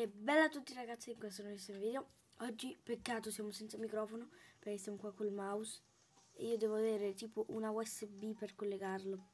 E bella a tutti ragazzi in questo nuovissimo video. Oggi peccato siamo senza microfono Perché siamo qua col mouse. E io devo avere tipo una USB per collegarlo.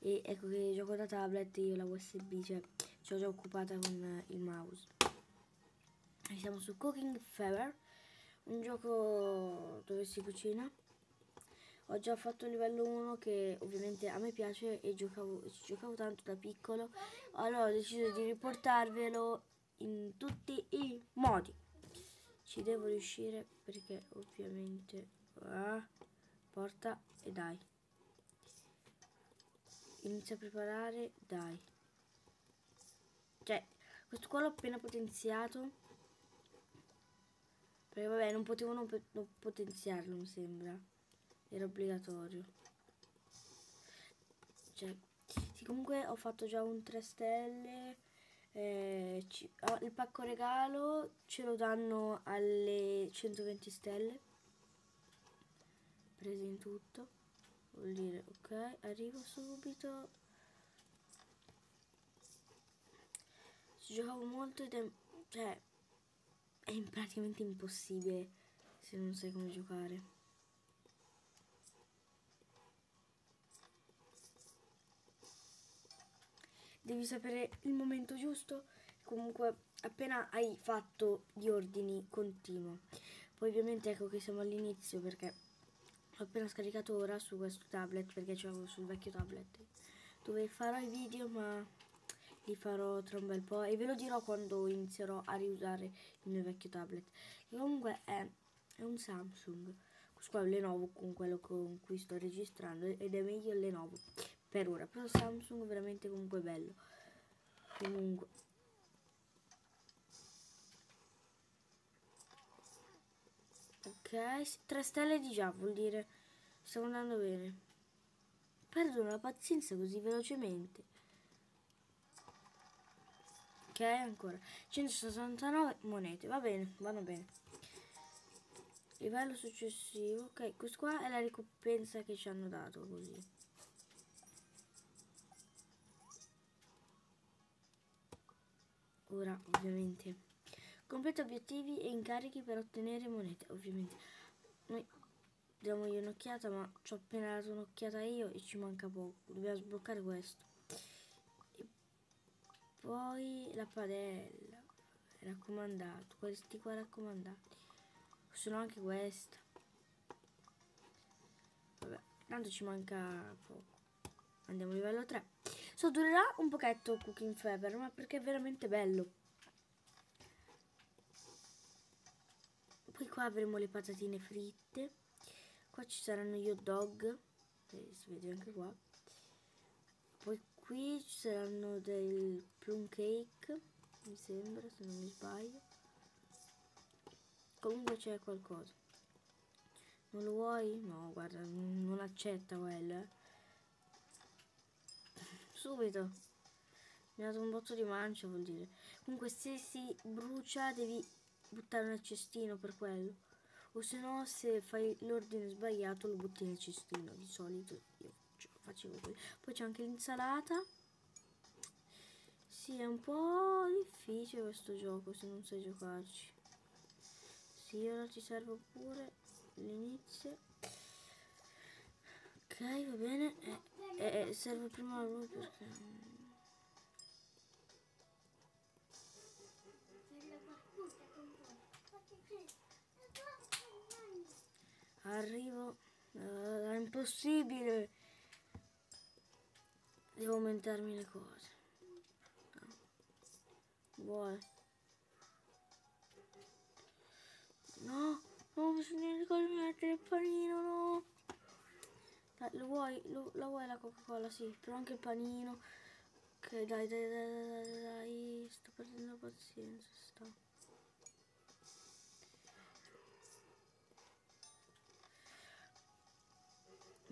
E ecco che gioco da tablet io la USB cioè ci ho già occupata con il mouse. E Siamo su Cooking Fever Un gioco dove si cucina. Ho già fatto il livello 1 che ovviamente a me piace e giocavo, giocavo tanto da piccolo. Allora ho deciso di riportarvelo in tutti i modi. Ci devo riuscire perché ovviamente ah, porta e dai. Inizia a preparare dai. Cioè questo qua l'ho appena potenziato. Perché vabbè non potevo non, non potenziarlo mi sembra. Era obbligatorio. Cioè sì, comunque ho fatto già un 3 stelle eh, ci, oh, il pacco regalo ce lo danno alle 120 stelle. Prese in tutto. Vuol dire ok arrivo subito. Ci giocavo molto ed cioè, è praticamente impossibile se non sai come giocare devi sapere il momento giusto. Comunque appena hai fatto gli ordini continua. Poi ovviamente ecco che siamo all'inizio perché ho appena scaricato ora su questo tablet perché ce l'avevo sul vecchio tablet dove farò i video ma li farò tra un bel po' e ve lo dirò quando inizierò a riusare il mio vecchio tablet che comunque è, è un Samsung. Questo qua è un Lenovo con quello con cui sto registrando ed è meglio il Lenovo per ora però Samsung veramente comunque bello. Comunque. Ok 3 stelle di già vuol dire stiamo andando bene. Perdono la pazienza così velocemente. Ok ancora. 169 monete va bene vanno bene. Livello successivo ok questo qua è la ricompensa che ci hanno dato così ora ovviamente. Completa obiettivi e incarichi per ottenere monete ovviamente. Noi diamo io un'occhiata ma ci ho appena dato un'occhiata io e ci manca poco. Dobbiamo sbloccare questo. E poi la padella raccomandato questi qua raccomandati. Sono anche questa. Vabbè tanto ci manca poco. Andiamo a livello 3 So, durerà un pochetto Cooking Fever, ma perché è veramente bello. Poi qua avremo le patatine fritte. Qua ci saranno gli hot dog, eh, si vede anche qua. Poi qui ci saranno del plum cake, mi sembra, se non mi sbaglio. Comunque c'è qualcosa. Non lo vuoi? No, guarda, non accetta quello, eh subito. Mi ha dato un botto di mancia vuol dire. Comunque se si brucia devi buttare nel cestino per quello. O se no se fai l'ordine sbagliato lo butti nel cestino. Di solito io facevo così. Poi c'è anche l'insalata. Sì è un po' difficile questo gioco se non sai giocarci. Sì ora ti serve pure l'inizio. Ok va bene. Eh eh, eh, serve prima lui perché... Arrivo. Uh, è impossibile. Devo aumentarmi le cose. No. Vuole. No, non bisogna mettere il panino, no. Eh, lo vuoi? Lo, la vuoi la Coca-Cola? Sì, però anche il panino. Ok, dai, dai, dai, dai, dai, sto perdendo pazienza, sto.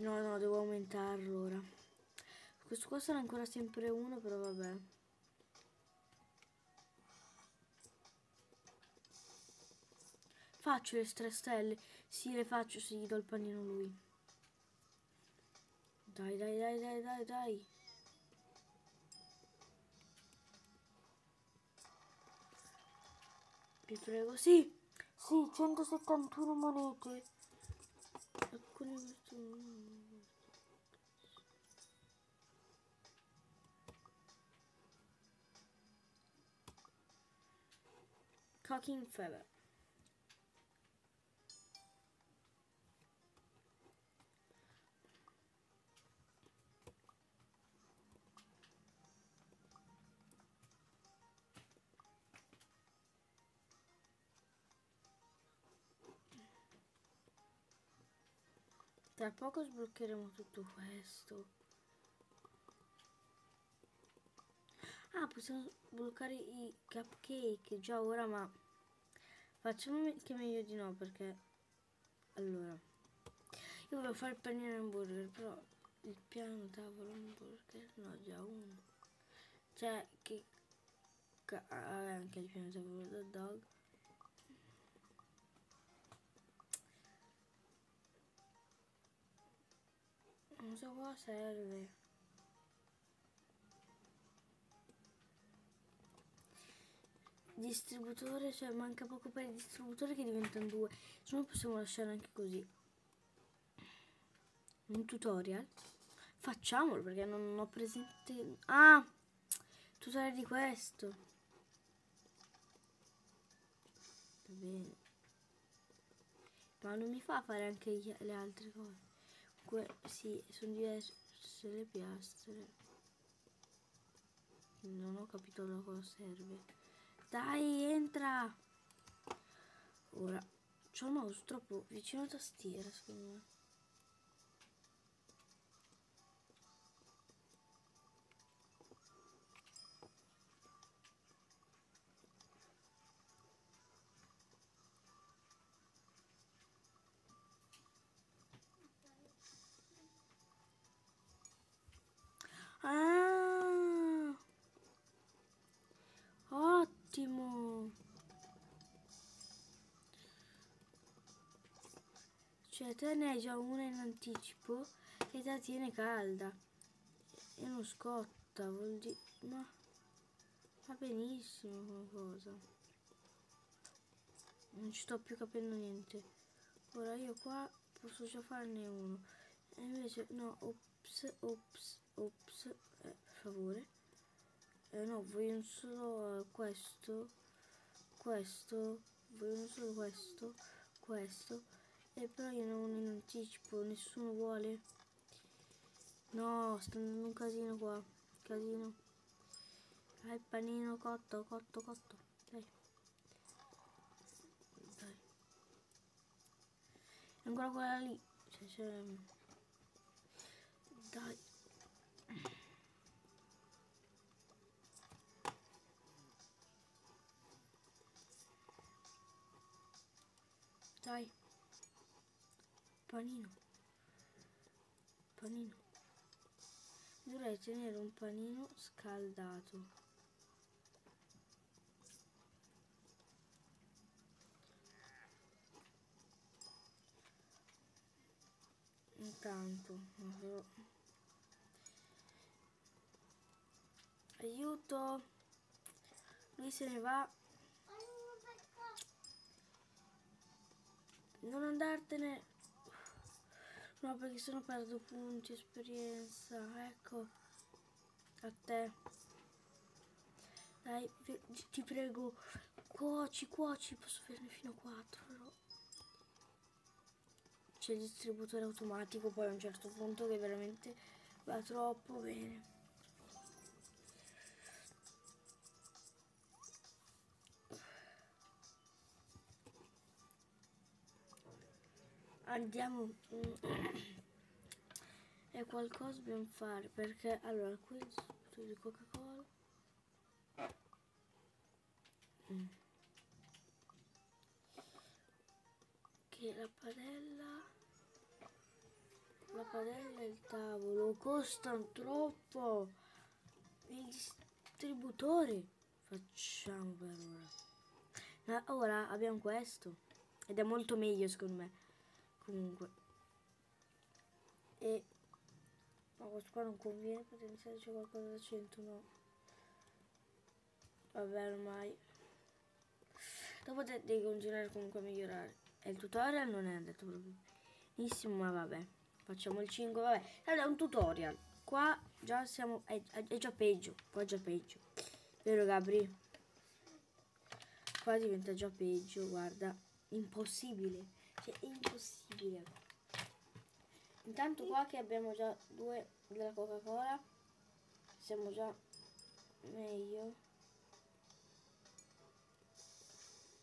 No, no, devo aumentarlo ora. Questo qua sarà ancora sempre uno, però vabbè. Faccio le tre stelle. Sì, le faccio se gli do il panino lui. Dai, dai, dai, dai, dai, dai. Vi prego, sì, sì, 171 monete. Alcuni questi... Cooking feather. Tra poco sbloccheremo tutto questo. Ah, possiamo sbloccare i cupcake già ora, ma facciamo che meglio di no perché allora io volevo fare il panino hamburger, però il piano tavolo hamburger no, già uno. Cioè che ah, anche il piano tavolo hot dog. Non so cosa serve. Distributore, cioè manca poco per il distributore che diventano due. Se no possiamo lasciare anche così. Un tutorial. Facciamolo perché non ho presente... Ah! Tutorial di questo. Va bene. Ma non mi fa fare anche le altre cose. Sì, sono diverse le piastre. Non ho capito da cosa serve. Dai, entra! Ora, c'ho il mouse troppo vicino alla tastiera, secondo me. Cioè te ne hai già una in anticipo che la tiene calda e non scotta, vuol dire... Ma va benissimo come cosa. Non ci sto più capendo niente. Ora io qua posso già farne uno. E invece no, ops, ops ops eh, per favore eh, no voglio solo questo questo voglio solo questo questo e però io non in anticipo nessuno vuole. No sta andando un casino qua casino. Dai panino cotto cotto cotto dai. Dai. Ancora quella lì cioè, cioè dai. Dai. Panino. Panino. Dovrei tenere un panino scaldato. Intanto, aiuto, lui se ne va Non andartene. No, perché sennò perdo punti, esperienza. Ecco. A te. Dai, ti prego. Cuoci, cuoci. Posso farne fino a 4, però. C'è il distributore automatico poi a un certo punto che veramente va troppo bene. Andiamo e qualcosa dobbiamo fare perché allora qui il di coca cola mm. che la padella la padella e il tavolo costano troppo. Il distributore facciamo per ora. Ma ora abbiamo questo ed è molto meglio secondo me comunque e ma questo qua non conviene potenziare c'è qualcosa da 100 no vabbè ormai Dopo de- devi continuare comunque a migliorare. E il tutorial non è andato proprio benissimo, ma vabbè. Facciamo il 5, vabbè. Allora, è un tutorial. Qua già siamo... È, è già peggio. Qua è già peggio. Vero Gabri? Qua diventa già peggio, guarda. Impossibile. Cioè, è impossibile. Intanto qua che abbiamo già due della Coca-Cola. Siamo già meglio.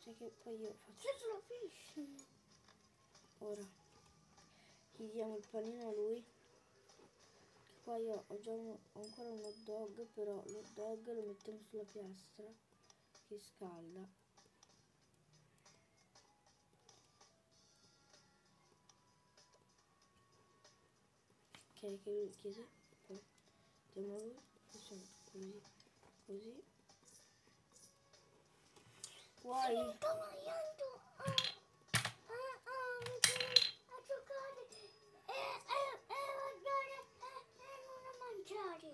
Cioè che poi io faccio... Sulla pesce. Ora gli diamo il panino a lui. Qua io ho già un- ho ancora un hot dog, però l'hot dog lo mettiamo sulla piastra che scalda. Ok, che lui chiese, poi a lui, facciamo così, così. Poi Sto mangiando. Ah, ah, ah, mi sono a giocare. E, e, e guardare. E, e non a mangiare.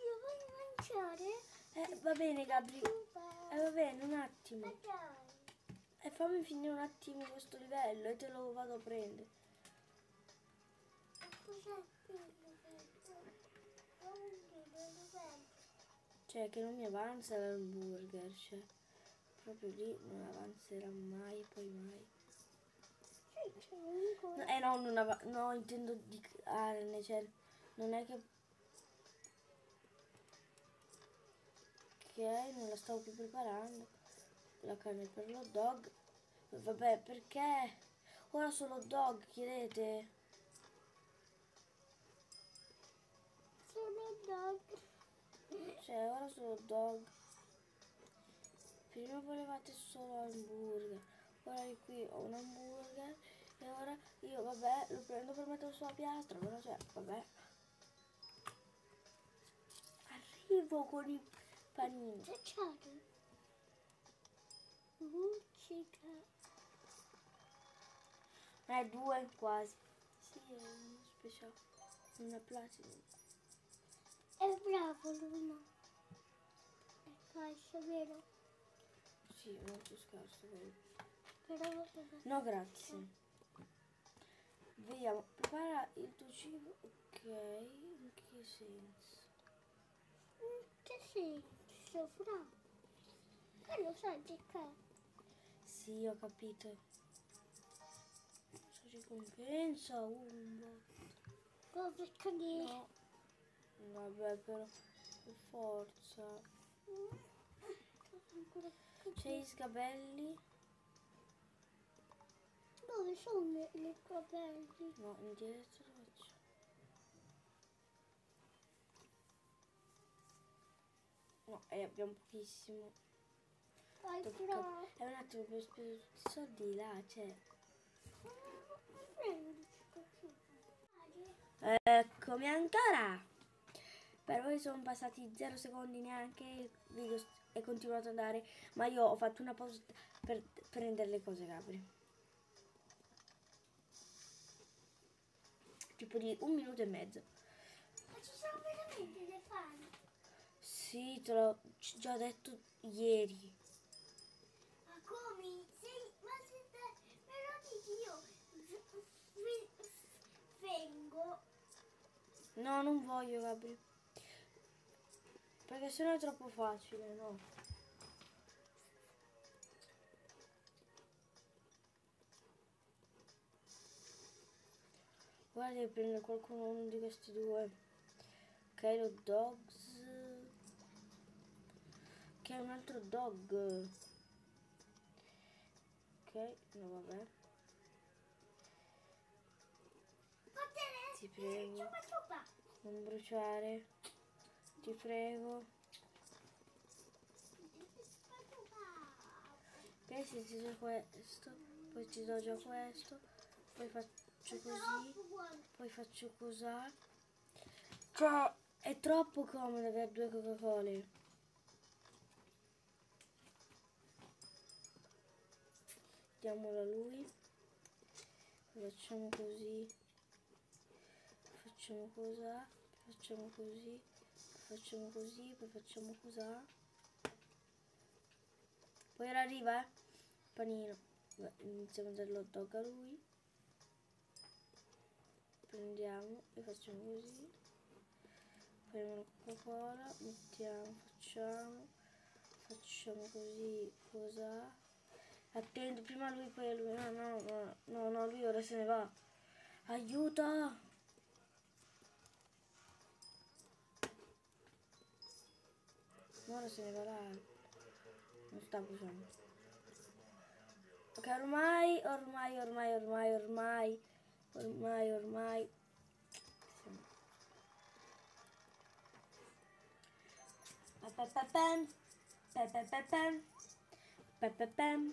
Io voglio mangiare. Eh, va bene Gabri, eh, va bene, un attimo. Ma dai. E fammi finire un attimo questo livello e te lo vado a prendere. Cioè che non mi avanza l'hamburger, cioè proprio lì non avanzerà mai poi mai. No, eh no, non av- no, intendo di carne, cioè non è che... Ok, non la stavo più preparando. La carne per l'hot dog. Vabbè, perché? Ora hot dog, chiedete? Dog. Cioè, ora hot dog. Prima volevate solo hamburger. Ora io qui ho un hamburger. E ora io, vabbè, lo prendo per metterlo sulla piastra. Però, cioè, vabbè. Arrivo con i panini. C'è Charlie. Musica. Eh, due quasi. Sì, è uno speciale. Una platinum. È bravo Luna. È calcio, vero? Sì, molto scarso. quello. Però. No, grazie. Vediamo, prepara il tuo cibo. Ok, in che senso? Mm, Che senso, Fra? Lo sai di che? Sì, ho capito. So ricompensa un botto. Cadere? No. Vabbè, però per forza. C'è gli sgabelli? Dove sono le- le capelli? No, indietro faccio. No, e abbiamo pochissimo. Vai Fra. È un attimo per spendere tutti i soldi là, cioè. Eccomi ancora! Per voi sono passati 0 secondi neanche, il video è continuato ad andare, ma io ho fatto una pausa per prendere le cose, Gabri. Tipo di un minuto e mezzo. Ma ci sono veramente dei fan? Sì, te l'ho già detto ieri. Ma come? Sei, ma se te, lo dici io vengo. No, non voglio, Gabri. Perché sennò è troppo facile, no? Guarda, devi prendere qualcuno uno di questi due. Ok, lo dogs. Che è un altro dog. Ok, no vabbè. Ti prego. Non bruciare. Ti prego. Se ti do questo, poi ti do già questo, poi faccio così, poi faccio così. Cioè, è troppo comodo avere due Coca-Cola. Diamolo a lui. Facciamo così. Facciamo così. Facciamo così. Facciamo così, poi facciamo così. Poi ora arriva, eh. Panino. Iniziamo dall'hot dog a lui. Prendiamo e facciamo così. Prendiamo la Coca-Cola, mettiamo, facciamo, facciamo così, cosa? Attento, prima lui, poi lui. No, no, no, no, no, lui ora se ne va. Aiuto! Ora se ne va là. Non sta bruciando. Ok, ormai, ormai, ormai, ormai, ormai, ormai, ormai. Pa-pa-pa-pam, pa-pa-pa-pam, pa-pa-pam.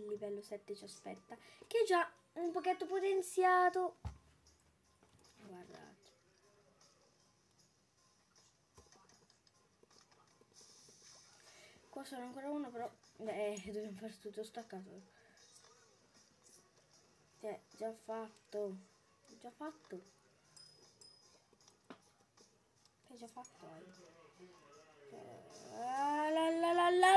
il livello 7 ci aspetta, che è già un pochetto potenziato. Guardate. Qua sono ancora uno, però... Beh, dobbiamo fare tutto staccato. Cioè, già fatto. Già fatto. Che già fatto hai? La la la la la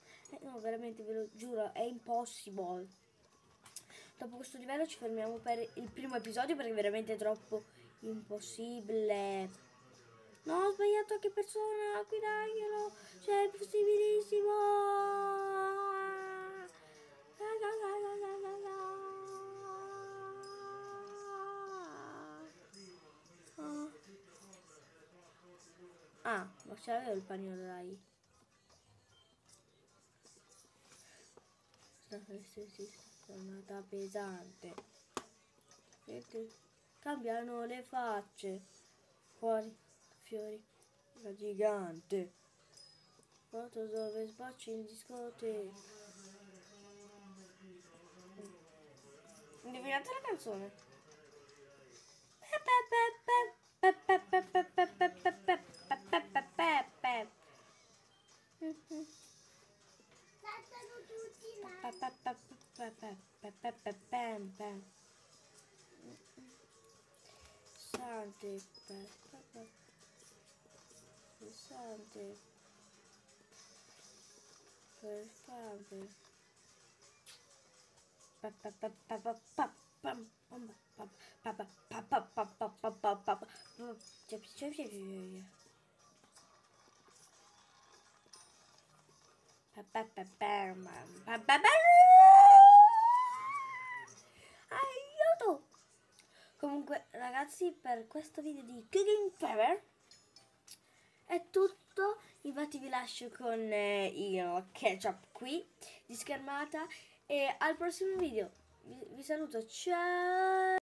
Eh, no, veramente, ve lo giuro, è impossibile. Dopo questo livello ci fermiamo per il primo episodio perché è veramente troppo impossibile. No, ho sbagliato anche persona, qui daglielo. Cioè, è possibilissimo. Ah. Ma c'avevo il panino dai. Tornata pesante. Vedete? Cambiano le facce. Fuori, fiori, la gigante. Foto dove sbocci in discoteca. Indovinate la canzone? Saltano Sunday, Sunday, Sunday. Chip, chip, chip, chip, chip. Aiuto! Comunque ragazzi per questo video di Cooking Fever è tutto, infatti vi lascio con eh, il ketchup qui di schermata. E al prossimo video. Vi, vi saluto, ciao!